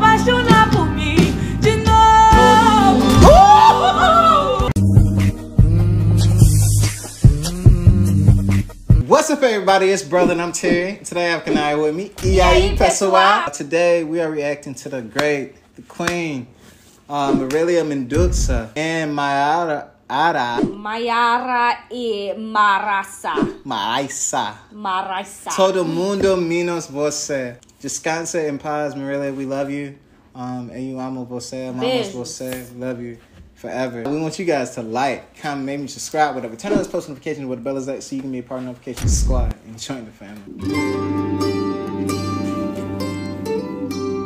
apaixonar por mim de novo. What's up, everybody? It's brother and I'm Terry. Today I have Kaniyia with me. E aí, pessoal. Today we are reacting to the great, the queen, uh, Marilia Mendonça and Maiara Ara Maiara e Marassa. Maraisa. Marassa. Todo mundo menos você. Descansa em paz, Marilia. We love you. Um, and you amo você, amamos Beijos. você. Love you forever. We want you guys to like, comment, maybe subscribe, whatever. Turn on those post notifications with the bell is at so you can be a part of the notification squad and join the family.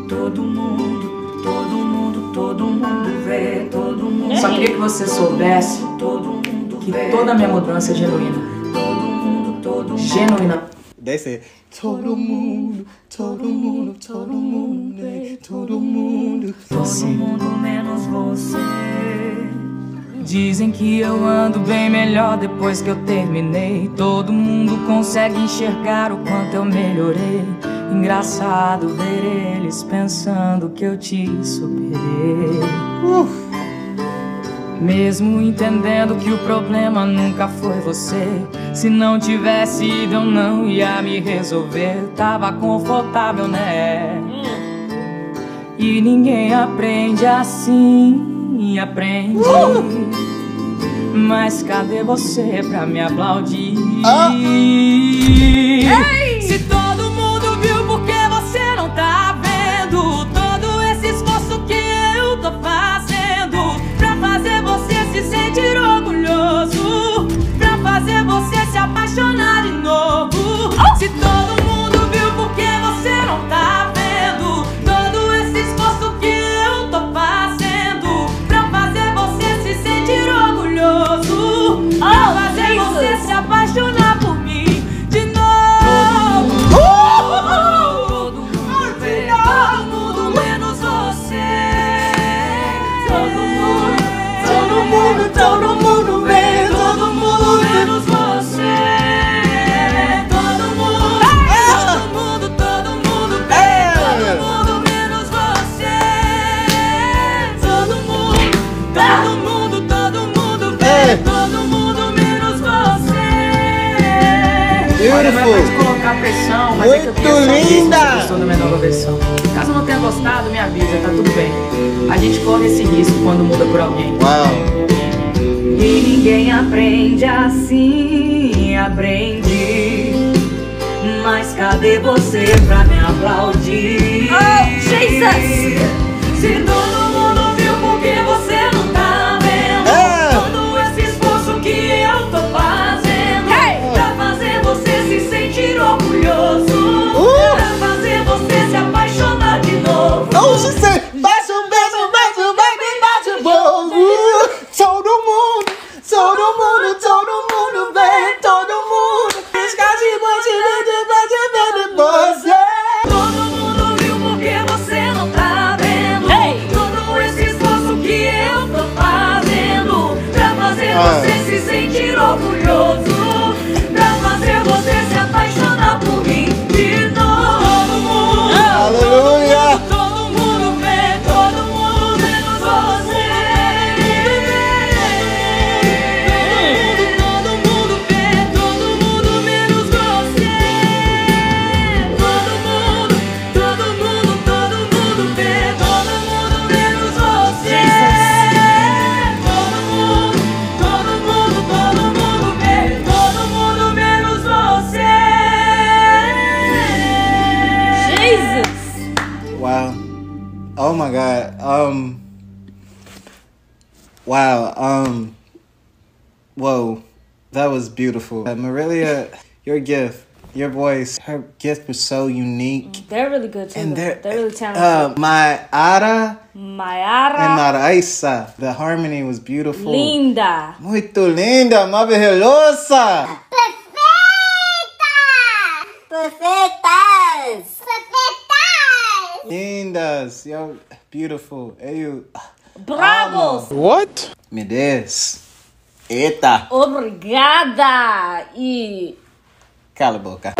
Todo mundo, todo mundo, todo mundo vê, todo mundo. Só queria que você soubesse que toda a minha mudança é genuína. Todo mundo, todo mundo. Genuína. They said, todo mundo, todo mundo, todo mundo, né? todo mundo. Todo mundo menos você. Dizem que eu ando bem melhor depois que eu terminei. Todo mundo consegue enxergar o quanto eu melhorei. Engraçado ver eles pensando que eu te superei. Mesmo entendendo que o problema nunca foi você. Se não tivesse ido, eu não ia me resolver. Tava confortável, né? E ninguém aprende assim, aprende. Mas cadê você pra me aplaudir? Se todo mundo Olha, não é pra te colocar pressão, mas é que eu queria Muito linda! você gostou da minha nova versão. Caso não tenha gostado, me avisa, tá tudo bem. A gente corre esse risco quando muda por alguém. Wow. E ninguém aprende assim, aprende. Mas cadê você pra me aplaudir? Oh, Jesus! Você se sentir orgulhoso Oh my God. Um. Wow. Um. Whoa. That was beautiful. Uh, Marilia, your gift, your voice, her gift was so unique. They're really good too. And they're, They're really talented. Uh, my Ara Maiara and Maraisa. The harmony was beautiful. Linda. Muito linda, maravilhosa. Perfeitas! Lindas. Yo, beautiful. Eu. Bravos! What? Me des. Eita. Obrigada! E Cala a boca.